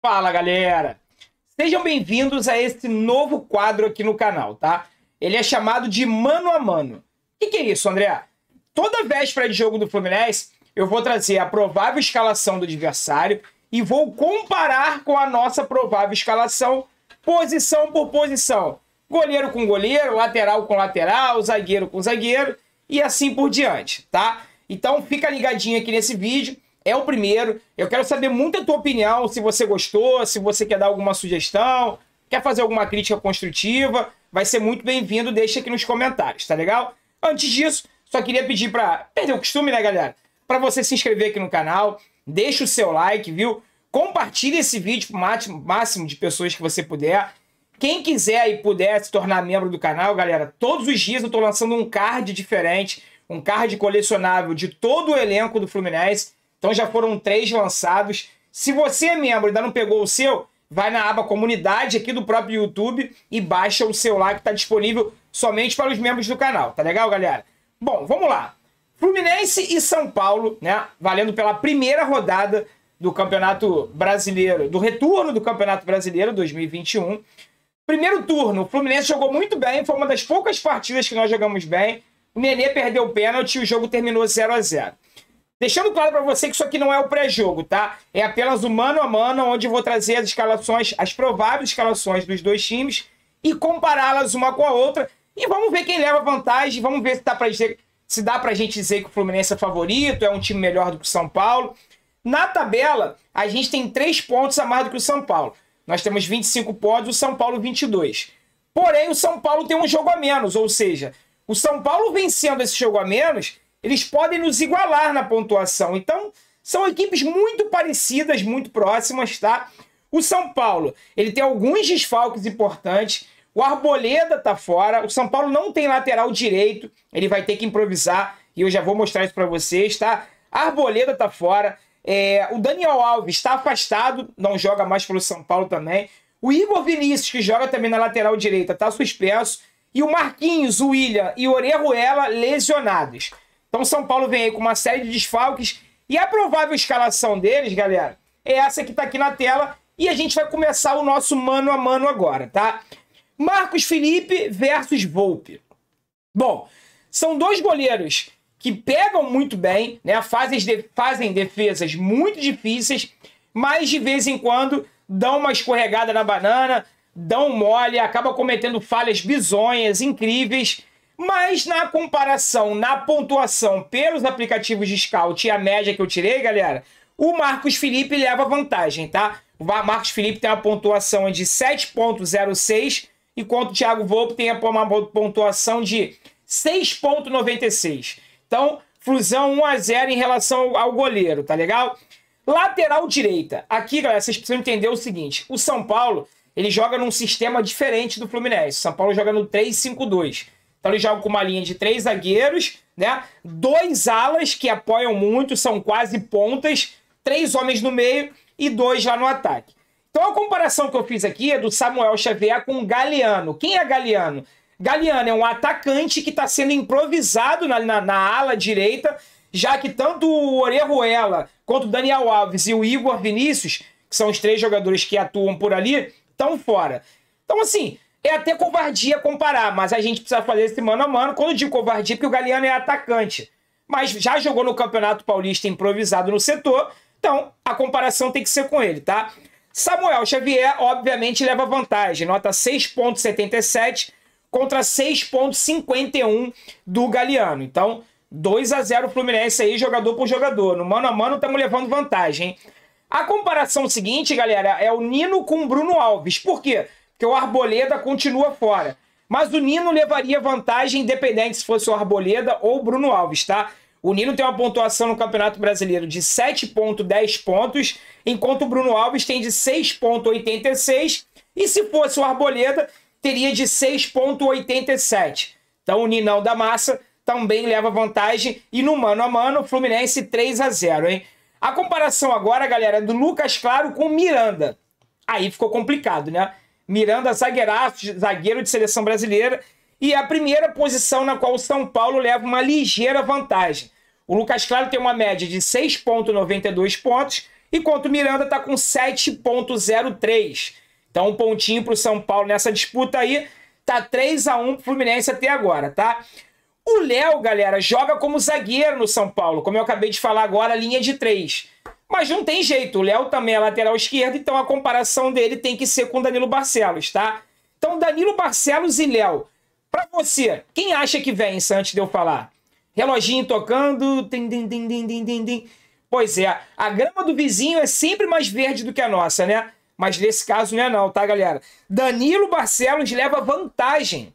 Fala galera! Sejam bem-vindos a esse novo quadro aqui no canal, tá? Ele é chamado de Mano a Mano. O que, que é isso, André? Toda véspera de jogo do Fluminense, eu vou trazer a provável escalação do adversário e vou comparar com a nossa provável escalação, posição por posição. Goleiro com goleiro, lateral com lateral, zagueiro com zagueiro e assim por diante, tá? Então fica ligadinho aqui nesse vídeo é o primeiro. Eu quero saber muito a tua opinião, se você gostou, se você quer dar alguma sugestão, quer fazer alguma crítica construtiva, vai ser muito bem-vindo, deixa aqui nos comentários, tá legal? Antes disso, só queria pedir para perder o costume, né, galera? Para você se inscrever aqui no canal, deixa o seu like, viu? Compartilhe esse vídeo para o máximo de pessoas que você puder. Quem quiser e puder se tornar membro do canal, galera, todos os dias eu estou lançando um card diferente, um card colecionável de todo o elenco do Fluminense então já foram três lançados. Se você é membro e ainda não pegou o seu, vai na aba comunidade aqui do próprio YouTube e baixa o seu lá que está disponível somente para os membros do canal. Tá legal, galera? Bom, vamos lá. Fluminense e São Paulo, né? Valendo pela primeira rodada do Campeonato Brasileiro, do retorno do Campeonato Brasileiro 2021. Primeiro turno, o Fluminense jogou muito bem, foi uma das poucas partidas que nós jogamos bem. O Nenê perdeu o pênalti e o jogo terminou 0 a 0 Deixando claro para você que isso aqui não é o pré-jogo, tá? É apenas o mano a mano, onde vou trazer as escalações, as prováveis escalações dos dois times e compará-las uma com a outra. E vamos ver quem leva vantagem, vamos ver se dá pra dizer, se dá pra gente dizer que o Fluminense é favorito, é um time melhor do que o São Paulo. Na tabela, a gente tem três pontos a mais do que o São Paulo. Nós temos 25 pontos, o São Paulo 22. Porém, o São Paulo tem um jogo a menos, ou seja, o São Paulo vencendo esse jogo a menos, eles podem nos igualar na pontuação. Então, são equipes muito parecidas, muito próximas, tá? O São Paulo, ele tem alguns desfalques importantes. O Arboleda tá fora. O São Paulo não tem lateral direito. Ele vai ter que improvisar. E eu já vou mostrar isso para vocês, tá? Arboleda tá fora. É, o Daniel Alves está afastado, não joga mais pelo São Paulo também. O Igor Vinícius, que joga também na lateral direita, tá suspenso. E o Marquinhos, o William e o Orejuela lesionados. Então São Paulo vem aí com uma série de desfalques e a provável escalação deles, galera, é essa que está aqui na tela e a gente vai começar o nosso mano a mano agora, tá? Marcos Felipe versus Volpe. Bom, são dois goleiros que pegam muito bem, né? Fazem, fazem defesas muito difíceis, mas de vez em quando dão uma escorregada na banana, dão mole, acaba cometendo falhas bizonhas, incríveis. Mas na comparação, na pontuação pelos aplicativos de scout e a média que eu tirei, galera, o Marcos Felipe leva vantagem, tá? O Marcos Felipe tem uma pontuação de 7.06, enquanto o Thiago Volpe tem uma pontuação de 6.96. Então, Flusão 1 a 0 em relação ao goleiro, tá legal? Lateral direita. Aqui, galera, vocês precisam entender o seguinte: o São Paulo, ele joga num sistema diferente do Fluminense. O São Paulo joga no 3-5-2. Então eles jogam com uma linha de três zagueiros, né? Dois alas que apoiam muito, são quase pontas, três homens no meio e dois lá no ataque. Então a comparação que eu fiz aqui é do Samuel Xavier com o Galeano. Quem é Galeano? Galeano é um atacante que está sendo improvisado na, na, na, ala direita, já que tanto o Orejuela quanto o Daniel Alves e o Igor Vinícius, que são os três jogadores que atuam por ali, estão fora. Então, assim, é até covardia comparar, mas a gente precisa fazer esse mano a mano. Quando eu digo covardia, porque o Galeano é atacante. Mas já jogou no Campeonato Paulista improvisado no setor, então a comparação tem que ser com ele, tá? Samuel Xavier, obviamente, leva vantagem, nota 6,77 contra 6,51 do Galeano. Então, 2 a 0 Fluminense aí, jogador por jogador. No mano a mano, estamos levando vantagem? A comparação seguinte, galera, é o Nino com o Bruno Alves. Por quê? Que o Arboleda continua fora. Mas o Nino levaria vantagem independente se fosse o Arboleda ou o Bruno Alves, tá? O Nino tem uma pontuação no Campeonato Brasileiro de 7,10 pontos, enquanto o Bruno Alves tem de 6,86. E se fosse o Arboleda, teria de 6,87. Então o Ninão da Massa também leva vantagem. E no mano a mano, Fluminense 3 a 0 hein? A comparação agora, galera, é do Lucas Claro com o Miranda. Aí ficou complicado, né? Miranda zagueiraço, zagueiro de seleção brasileira, e a primeira posição na qual o São Paulo leva uma ligeira vantagem. O Lucas Claro tem uma média de 6,92 pontos, enquanto o Miranda está com 7,03. Então, um pontinho para o São Paulo nessa disputa aí. Tá 3 a 1 pro Fluminense até agora, tá? O Léo, galera, joga como zagueiro no São Paulo, como eu acabei de falar agora, linha de 3. Mas não tem jeito, o Léo também é lateral esquerdo, então a comparação dele tem que ser com Danilo Barcelos, tá? Então, Danilo Barcelos e Léo, para você, quem acha que vence antes de eu falar? Reloginho tocando, din, din, din, din, din, din. Pois é, a grama do vizinho é sempre mais verde do que a nossa, né? Mas nesse caso não é não, tá, galera? Danilo Barcelos leva vantagem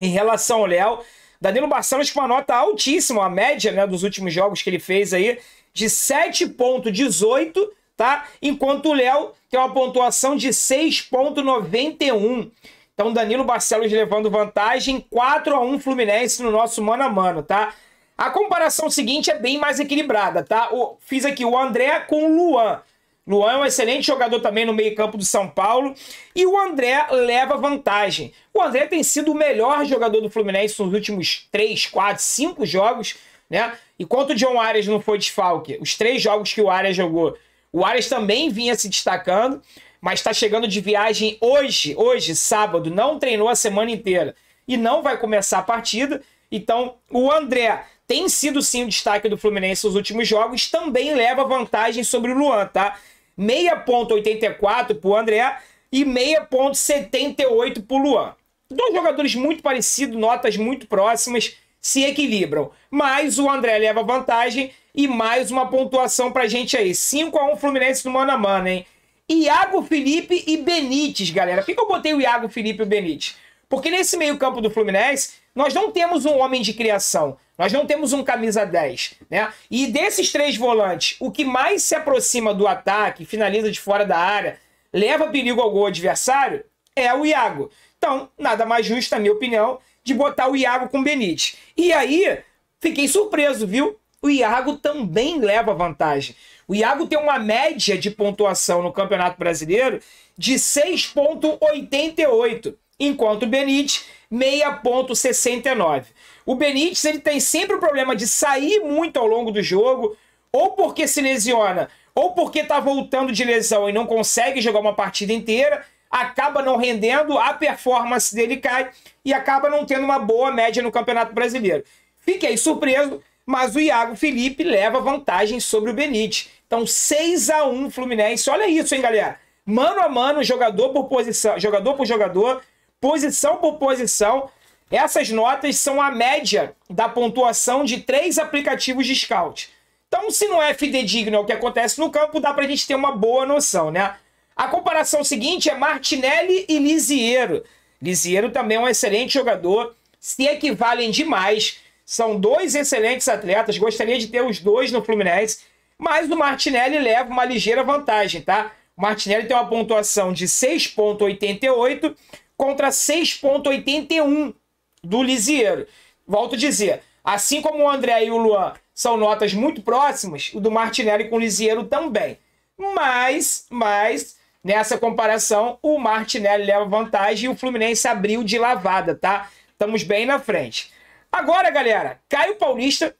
em relação ao Léo. Danilo Barcelos com uma nota altíssima, a média né, dos últimos jogos que ele fez aí, de 7,18, tá? Enquanto o Léo tem uma pontuação de 6,91. Então, Danilo Barcelos levando vantagem, 4 a 1 Fluminense no nosso mano a mano, tá? A comparação seguinte é bem mais equilibrada, tá? O, fiz aqui o André com o Luan. Luan é um excelente jogador também no meio-campo do São Paulo. E o André leva vantagem. O André tem sido o melhor jogador do Fluminense nos últimos 3, 4, 5 jogos, né? Enquanto o John Arias não foi desfalque, os três jogos que o Arias jogou, o Arias também vinha se destacando, mas está chegando de viagem hoje, hoje, sábado, não treinou a semana inteira e não vai começar a partida. Então, o André tem sido sim o destaque do Fluminense nos últimos jogos, também leva vantagem sobre o Luan, tá? 6,84 para o André e 6,78 para o Luan. Dois jogadores muito parecidos, notas muito próximas, se equilibram. Mas o André leva vantagem e mais uma pontuação para a gente aí. 5 a 1 Fluminense no mano a mano, hein? Iago Felipe e Benítez, galera. Por que eu botei o Iago Felipe e o Benítez? Porque nesse meio campo do Fluminense, nós não temos um homem de criação. Nós não temos um camisa 10, né? E desses três volantes, o que mais se aproxima do ataque, finaliza de fora da área, leva perigo ao gol adversário, é o Iago. Então, nada mais justo, na minha opinião, de botar o Iago com o Benítez. E aí, fiquei surpreso, viu? O Iago também leva vantagem. O Iago tem uma média de pontuação no Campeonato Brasileiro de 6,88, enquanto o Benítez 6,69. O Benítez ele tem sempre o problema de sair muito ao longo do jogo, ou porque se lesiona, ou porque está voltando de lesão e não consegue jogar uma partida inteira, acaba não rendendo, a performance dele cai e acaba não tendo uma boa média no Campeonato Brasileiro. Fiquei surpreso, mas o Iago Felipe leva vantagem sobre o Benítez. Então 6 a 1 Fluminense. Olha isso, hein, galera? Mano a mano, jogador por posição, jogador por jogador, posição por posição. Essas notas são a média da pontuação de três aplicativos de scout. Então, se não é fidedigno ao que acontece no campo, dá para a gente ter uma boa noção, né? A comparação seguinte é Martinelli e Lisiero. Lisiero também é um excelente jogador, se equivalem demais. São dois excelentes atletas, gostaria de ter os dois no Fluminense, mas o Martinelli leva uma ligeira vantagem, tá? O Martinelli tem uma pontuação de 6,88 contra 6,81 do Lisieiro. Volto a dizer, assim como o André e o Luan são notas muito próximas, o do Martinelli com o Lisieiro também. Mas, mas, nessa comparação, o Martinelli leva vantagem e o Fluminense abriu de lavada, tá? Estamos bem na frente. Agora, galera, Caio Paulista,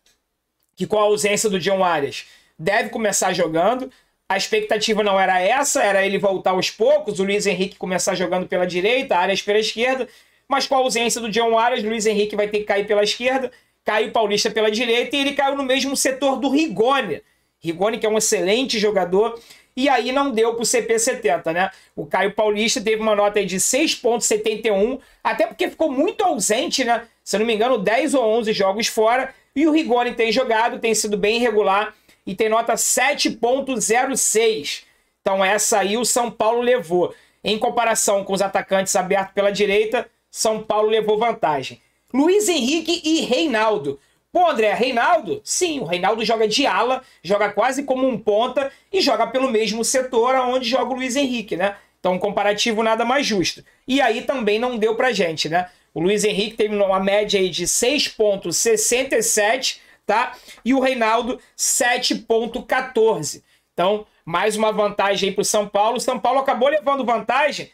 que com a ausência do John Arias, deve começar jogando. A expectativa não era essa, era ele voltar aos poucos, o Luiz Henrique começar jogando pela direita, Arias pela esquerda mas com a ausência do John Arias, Luiz Henrique vai ter que cair pela esquerda, caiu Paulista pela direita e ele caiu no mesmo setor do Rigoni. Rigoni, que é um excelente jogador, e aí não deu para o CP70, né? O Caio Paulista teve uma nota de 6,71, até porque ficou muito ausente, né? Se eu não me engano, 10 ou 11 jogos fora, e o Rigoni tem jogado, tem sido bem irregular e tem nota 7,06. Então, essa aí o São Paulo levou. Em comparação com os atacantes abertos pela direita, são Paulo levou vantagem. Luiz Henrique e Reinaldo. Pô, André, Reinaldo? Sim, o Reinaldo joga de ala, joga quase como um ponta e joga pelo mesmo setor aonde joga o Luiz Henrique, né? Então, um comparativo nada mais justo. E aí também não deu pra gente, né? O Luiz Henrique teve uma média aí de 6,67, tá? E o Reinaldo 7,14. Então, mais uma vantagem aí pro São Paulo. O São Paulo acabou levando vantagem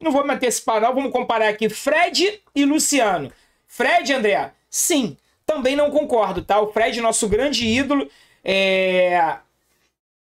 não vou me antecipar, não. Vamos comparar aqui Fred e Luciano. Fred, André, sim, também não concordo, tá? O Fred, nosso grande ídolo, é...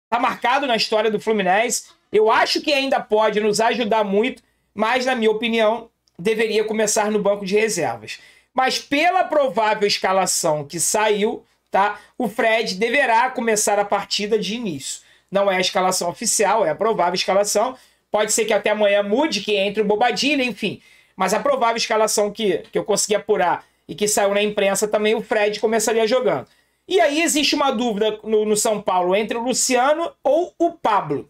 tá marcado na história do Fluminense. Eu acho que ainda pode nos ajudar muito, mas, na minha opinião, deveria começar no banco de reservas. Mas pela provável escalação que saiu, tá? O Fred deverá começar a partida de início. Não é a escalação oficial, é a provável escalação. Pode ser que até amanhã mude, que entre o Bobadilha, enfim. Mas a provável escalação que, que eu consegui apurar e que saiu na imprensa também, o Fred começaria jogando. E aí existe uma dúvida no, no São Paulo entre o Luciano ou o Pablo.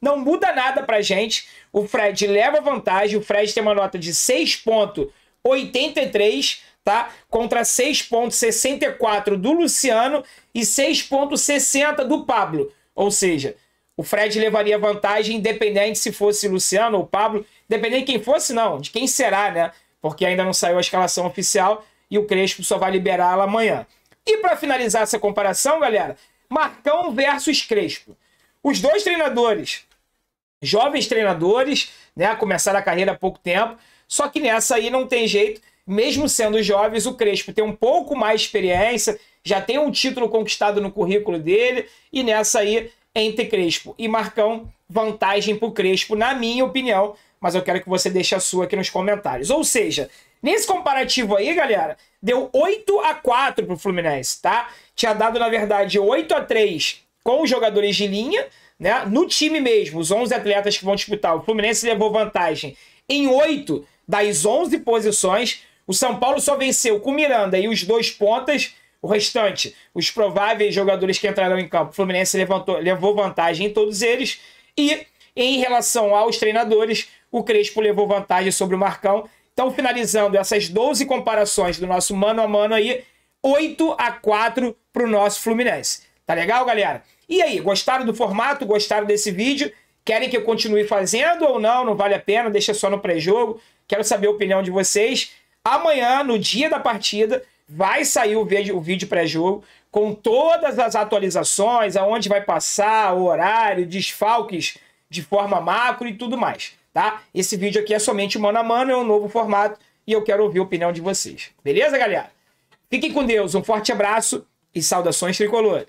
Não muda nada pra gente. O Fred leva vantagem. O Fred tem uma nota de 6,83, tá? Contra 6,64 do Luciano e 6,60 do Pablo. Ou seja, o Fred levaria vantagem, independente se fosse Luciano ou Pablo, independente de quem fosse, não, de quem será, né? Porque ainda não saiu a escalação oficial e o Crespo só vai liberá-la amanhã. E para finalizar essa comparação, galera, Marcão versus Crespo. Os dois treinadores, jovens treinadores, né, começaram a carreira há pouco tempo, só que nessa aí não tem jeito, mesmo sendo jovens, o Crespo tem um pouco mais de experiência, já tem um título conquistado no currículo dele, e nessa aí, entre Crespo e Marcão, vantagem para o Crespo, na minha opinião, mas eu quero que você deixe a sua aqui nos comentários. Ou seja, nesse comparativo aí, galera, deu 8 a 4 pro Fluminense, tá? Tinha dado, na verdade, 8 a 3 com os jogadores de linha, né? No time mesmo, os 11 atletas que vão disputar, o Fluminense levou vantagem em 8 das 11 posições. O São Paulo só venceu com Miranda e os dois pontas. O restante, os prováveis jogadores que entrarão em campo, o Fluminense levantou, levou vantagem em todos eles. E em relação aos treinadores, o Crespo levou vantagem sobre o Marcão. Então, finalizando essas 12 comparações do nosso mano a mano aí, 8 a 4 para o nosso Fluminense. Tá legal, galera? E aí, gostaram do formato? Gostaram desse vídeo? Querem que eu continue fazendo ou não? Não vale a pena, deixa só no pré-jogo. Quero saber a opinião de vocês. Amanhã, no dia da partida, vai sair o vídeo, o vídeo pré-jogo com todas as atualizações, aonde vai passar, o horário, desfalques de forma macro e tudo mais tá? Esse vídeo aqui é somente mano a mano, é um novo formato e eu quero ouvir a opinião de vocês. Beleza, galera? Fiquem com Deus, um forte abraço e saudações tricolores.